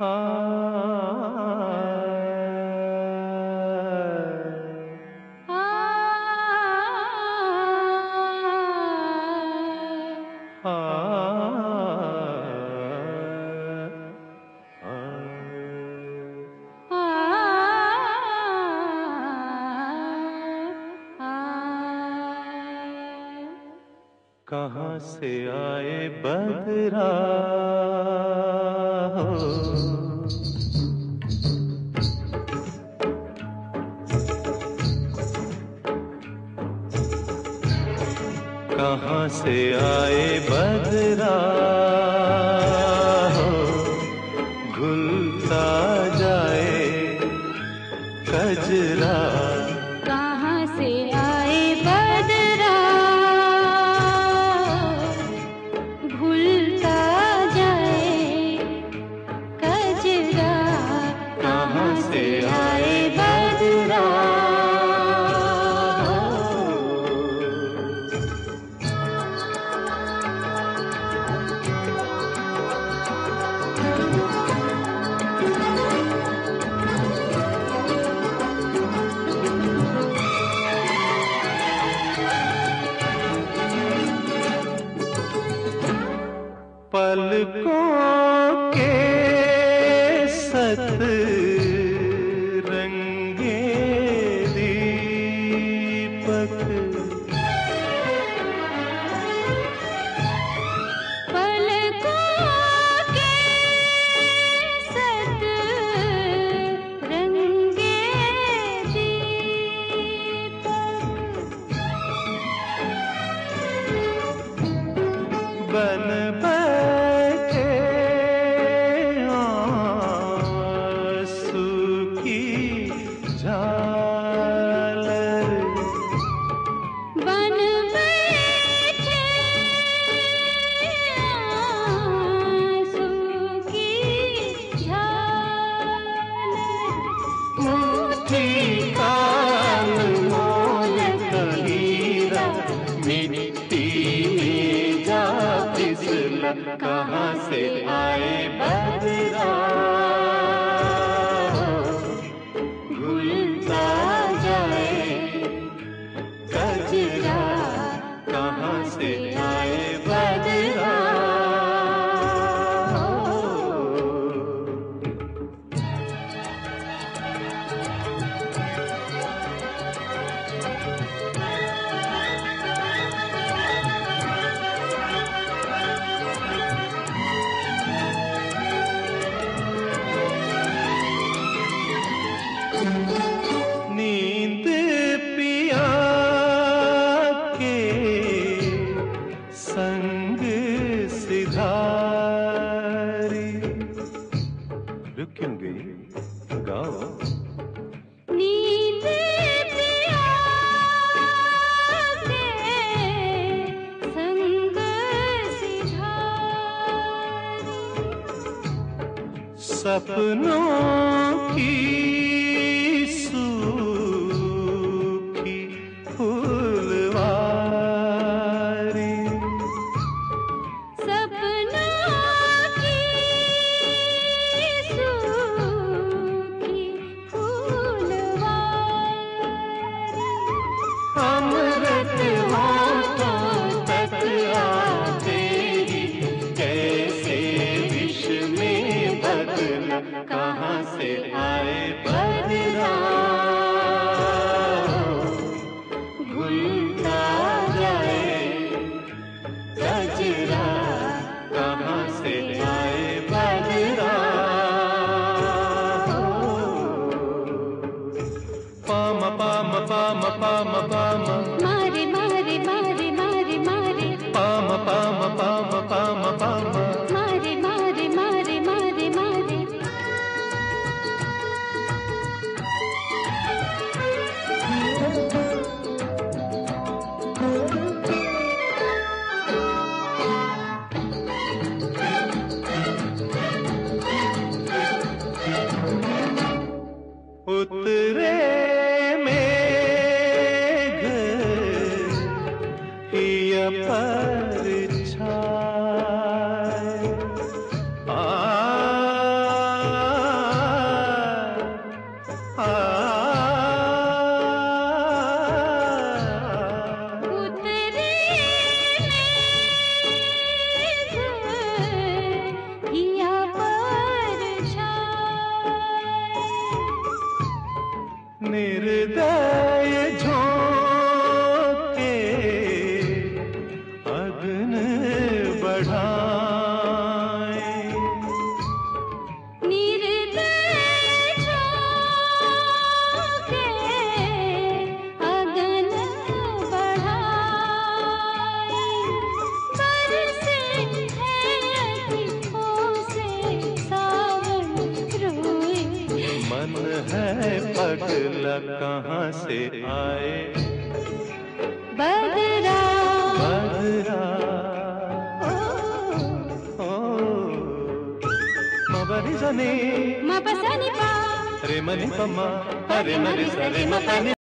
Ah कहाँ से आए बदरा? कहाँ से आए बदरा? घुलता बन बैठे आँसू की झालर। बन बैठे आँसू की झालर। मुट्ठी का अनमोल हीरा मिट्टी कहाँ से आए बदरा? नींद पिया के संग सिधारी। रुक क्यों गई? गाओ। नींद पिया के संग सिधारी। सपनों की पाम पाम पाम मारे मारे मारे मारे मारे। पाम पाम पाम पाम पाम। मारे मारे मारे मारे मारे। उतरे निर्दय झोंके अग्न बढ़ाए पगला कहाँ से आए? बदरा बदरा ओ। ओ। मबरी जने। मपसनी पा। रे मनि पमा हरे मनी सरे मपनि